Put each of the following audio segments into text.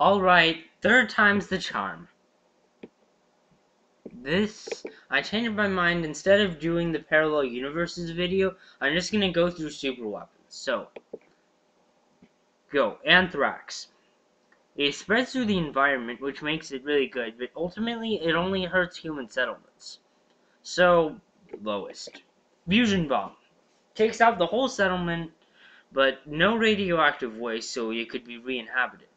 Alright, third time's the charm. This, I changed my mind. Instead of doing the parallel universes video, I'm just going to go through super weapons. So, go. Anthrax. It spreads through the environment, which makes it really good, but ultimately it only hurts human settlements. So, lowest. Fusion bomb. Takes out the whole settlement, but no radioactive waste, so it could be re-inhabited.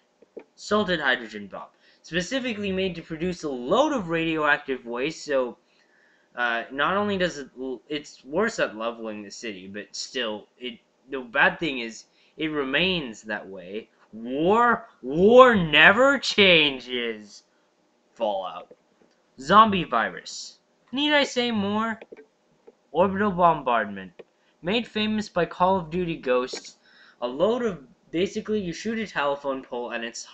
Salted hydrogen bomb. Specifically made to produce a load of radioactive waste, so uh, not only does it, it's worse at leveling the city, but still, it the bad thing is it remains that way. War, war never changes. Fallout. Zombie virus. Need I say more? Orbital bombardment. Made famous by Call of Duty Ghosts. A load of basically you shoot a telephone pole and it's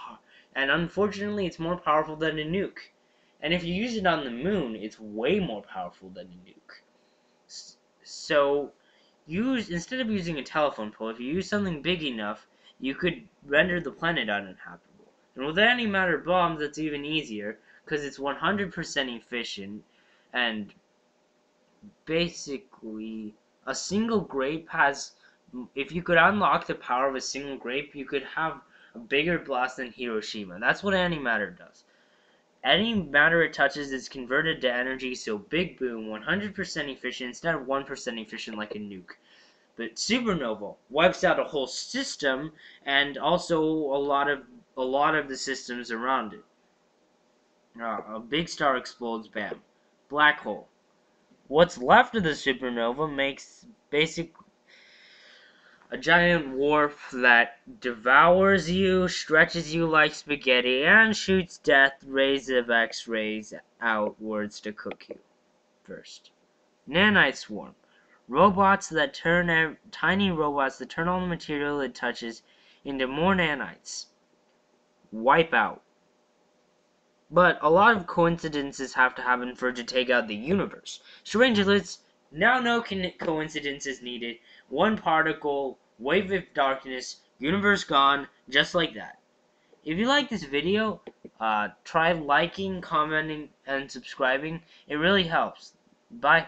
and unfortunately it's more powerful than a nuke. And if you use it on the moon, it's way more powerful than a nuke. So use instead of using a telephone pole, if you use something big enough, you could render the planet uninhabitable. And with antimatter bombs, that's even easier because it's 100% efficient and basically a single grape has if you could unlock the power of a single grape, you could have a bigger blast than Hiroshima. That's what antimatter does. Any matter it touches is converted to energy, so big boom, 100% efficient instead of 1% efficient like a nuke. But supernova wipes out a whole system and also a lot of a lot of the systems around it. Uh, a big star explodes, bam. Black hole. What's left of the supernova makes basic a giant warp that devours you, stretches you like spaghetti, and shoots death rays of X-rays outwards to cook you. First, nanite swarm. Robots that turn tiny robots that turn all the material it touches into more nanites. Wipe out. But a lot of coincidences have to happen for it to take out the universe. Strangelets, now no coincidences needed. One particle, wave of darkness, universe gone, just like that. If you like this video, uh, try liking, commenting, and subscribing. It really helps. Bye.